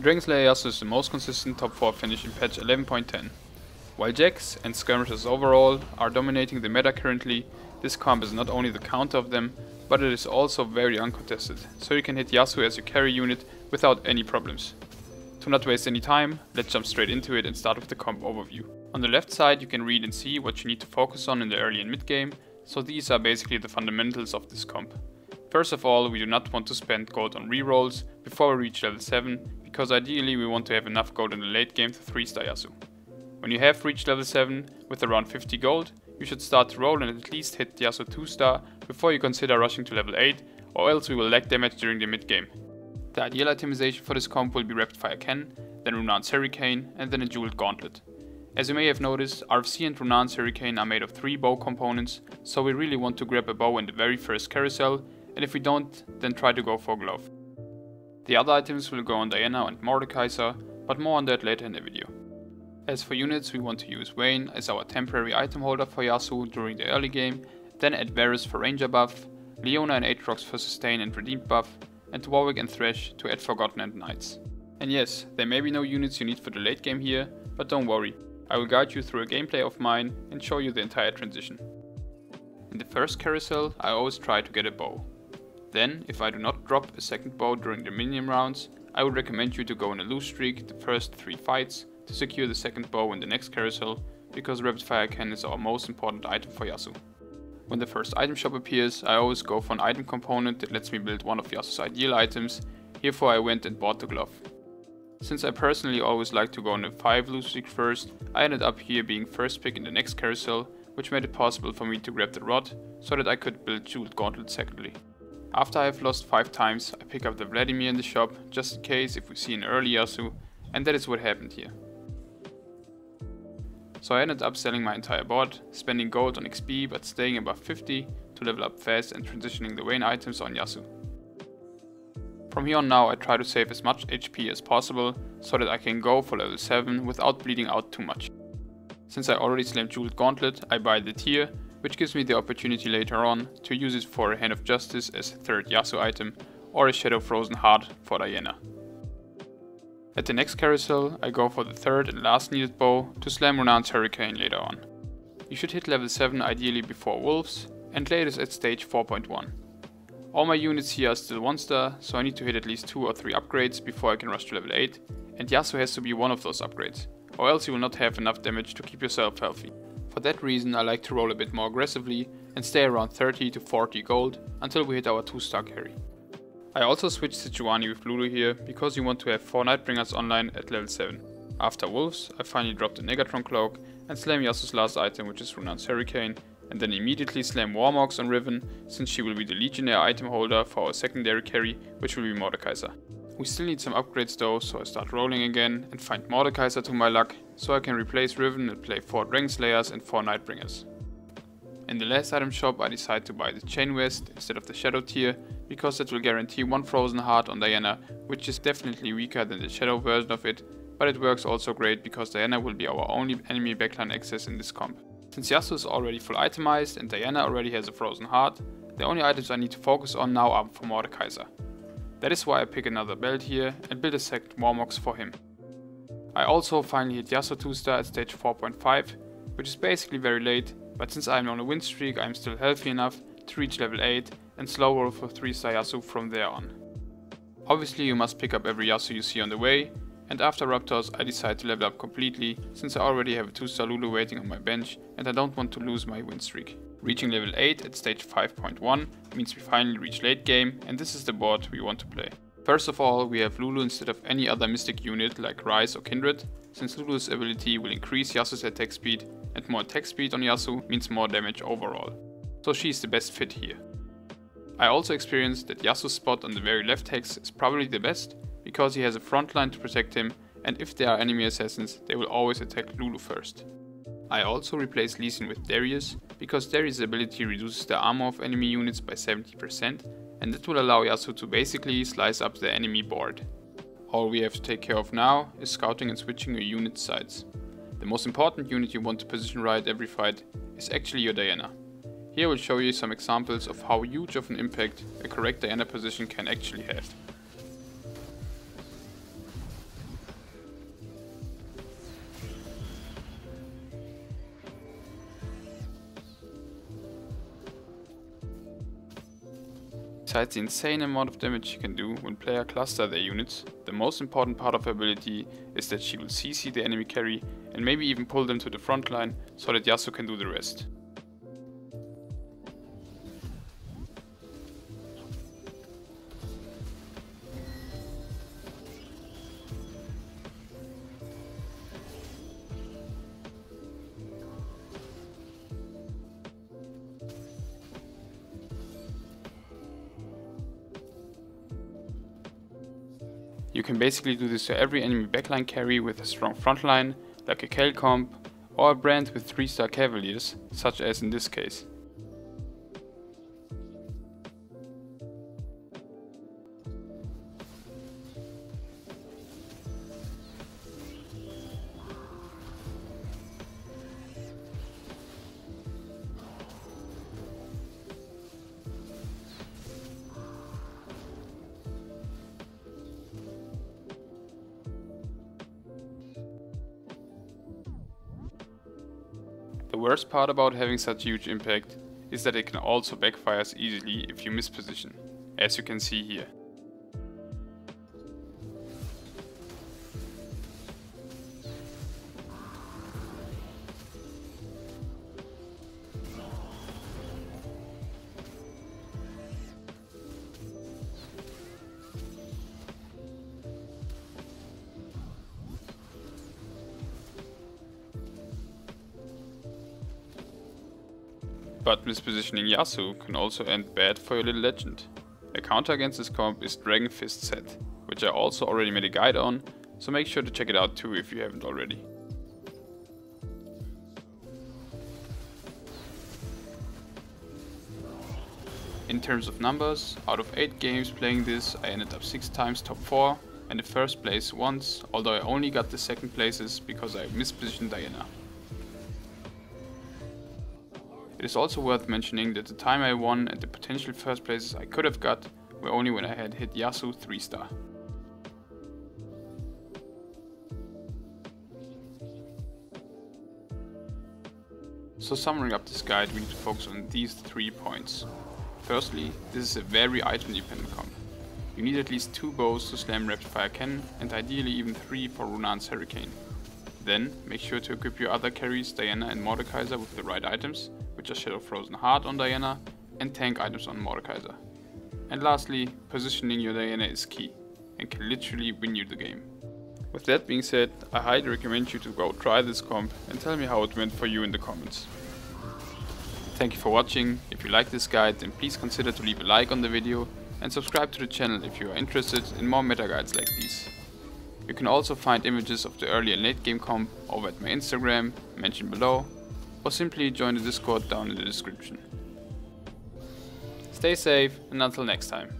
Dragon Slayer Yasuo is the most consistent top 4 finish in patch 11.10. While Jax and Skirmishers overall are dominating the meta currently, this comp is not only the counter of them, but it is also very uncontested, so you can hit Yasuo as your carry unit without any problems. To not waste any time, let's jump straight into it and start with the comp overview. On the left side you can read and see what you need to focus on in the early and mid game, so these are basically the fundamentals of this comp. First of all, we do not want to spend gold on rerolls before we reach level 7, because ideally we want to have enough gold in the late game to 3 star Yasuo. When you have reached level 7 with around 50 gold, you should start to roll and at least hit Yasuo 2 star before you consider rushing to level 8 or else we will lack damage during the mid game. The ideal itemization for this comp will be Rapid Fire Cannon, then Runaan's Hurricane and then a Jeweled Gauntlet. As you may have noticed, RFC and Runaan's Hurricane are made of 3 bow components, so we really want to grab a bow in the very first carousel, and if we don't, then try to go for glove. The other items will go on Diana and Mordekaiser, but more on that later in the video. As for units, we want to use Vayne as our temporary item holder for Yasuo during the early game, then add Varus for ranger buff, Leona and Aatrox for sustain and redeemed buff, and Warwick and Thresh to add Forgotten and Knights. And yes, there may be no units you need for the late game here, but don't worry, I will guide you through a gameplay of mine and show you the entire transition. In the first carousel, I always try to get a bow. Then, if I do not drop a second bow during the minion rounds, I would recommend you to go on a loose streak the first 3 fights to secure the second bow in the next carousel, because Rapid Fire Cannon is our most important item for Yasu. When the first item shop appears, I always go for an item component that lets me build one of Yasu's ideal items, therefore I went and bought the glove. Since I personally always like to go on a 5 loose streak first, I ended up here being first pick in the next carousel, which made it possible for me to grab the rod, so that I could build Jeweled Gauntlet secondly. After I have lost 5 times, I pick up the Vladimir in the shop, just in case if we see an early Yasu, and that is what happened here. So I ended up selling my entire board, spending gold on XP but staying above 50 to level up fast and transitioning the Vayne items on Yasu. From here on now I try to save as much HP as possible, so that I can go for level 7 without bleeding out too much. Since I already slammed Jeweled Gauntlet, I buy the Tear which gives me the opportunity later on to use it for a Hand of Justice as third Yasuo item or a Shadow Frozen Heart for Diana. At the next carousel, I go for the third and last needed bow to slam Runaan's Hurricane later on. You should hit level 7 ideally before Wolves, and latest at stage 4.1. All my units here are still 1 star, so I need to hit at least 2 or 3 upgrades before I can rush to level 8, and Yasuo has to be one of those upgrades, or else you will not have enough damage to keep yourself healthy. For that reason I like to roll a bit more aggressively and stay around 30 to 40 gold until we hit our 2 star carry. I also switched Sejuani with Lulu here because you want to have 4 Nightbringers online at level 7. After Wolves, I finally dropped the Negatron Cloak and slam Yasuo's last item which is Runaan's Hurricane and then immediately slam Warmogs on Riven since she will be the Legionnaire item holder for our secondary carry which will be Mordekaiser. We still need some upgrades though, so I start rolling again and find Mordekaiser to my luck, so I can replace Riven and play 4 Dragon Slayers and 4 Nightbringers. In the last item shop I decide to buy the Chain Vest instead of the Shadow Tear, because that will guarantee one Frozen Heart on Diana, which is definitely weaker than the Shadow version of it, but it works also great because Diana will be our only enemy backline access in this comp. Since Yasuo is already full itemized and Diana already has a Frozen Heart, the only items I need to focus on now are for Mordekaiser. That is why I pick another belt here and build a second Warmogs for him. I also finally hit Yasuo 2 star at stage 4.5, which is basically very late, but since I'm on a win streak I am still healthy enough to reach level 8 and slow roll for 3 star Yasuo from there on. Obviously you must pick up every Yasuo you see on the way, and after Raptors I decide to level up completely since I already have a 2 star Lulu waiting on my bench and I don't want to lose my win streak. Reaching level 8 at stage 5.1 means we finally reach late game and this is the board we want to play. First of all, we have Lulu instead of any other mystic unit like Ryze or Kindred, since Lulu's ability will increase Yasuo's attack speed and more attack speed on Yasuo means more damage overall. So she is the best fit here. I also experienced that Yasuo's spot on the very left hex is probably the best, because he has a front line to protect him and if there are enemy assassins, they will always attack Lulu first. I also replaced Lee Sin with Darius, because Darius' ability reduces the armor of enemy units by 70%, and that will allow Yasuo to basically slice up the enemy board. All we have to take care of now is scouting and switching your unit sides. The most important unit you want to position right every fight is actually your Diana. Here I will show you some examples of how huge of an impact a correct Diana position can actually have. Besides the insane amount of damage she can do when player cluster their units, the most important part of her ability is that she will CC the enemy carry and maybe even pull them to the front line so that Yasuo can do the rest. You can basically do this to every enemy backline carry with a strong frontline, like a Kayle comp, or a Brand with 3 star cavaliers, such as in this case. The worst part about having such huge impact is that it can also backfire easily if you misposition, as you can see here. But mispositioning Yasuo can also end bad for your little legend. A counter against this comp is Dragon Fist set, which I also already made a guide on, so make sure to check it out too if you haven't already. In terms of numbers, out of 8 games playing this I ended up 6 times top 4 and the first place once, although I only got the second places because I mispositioned Diana. It is also worth mentioning that the time I won and the potential first places I could have got were only when I had hit Yasu 3 star. So summing up this guide we need to focus on these three points. Firstly, this is a very item dependent comp. You need at least two bows to slam rapid fire cannon and ideally even three for Runaan's Hurricane. Then, make sure to equip your other carries Diana and Mordekaiser with the right items which are Shadow Frozen Heart on Diana and tank items on Mordekaiser. And lastly, positioning your Diana is key and can literally win you the game. With that being said, I highly recommend you to go try this comp and tell me how it went for you in the comments. Thank you for watching, if you like this guide then please consider to leave a like on the video and subscribe to the channel if you are interested in more meta guides like these. You can also find images of the early and late game comp over at my Instagram, mentioned below, or simply join the Discord down in the description. Stay safe and until next time.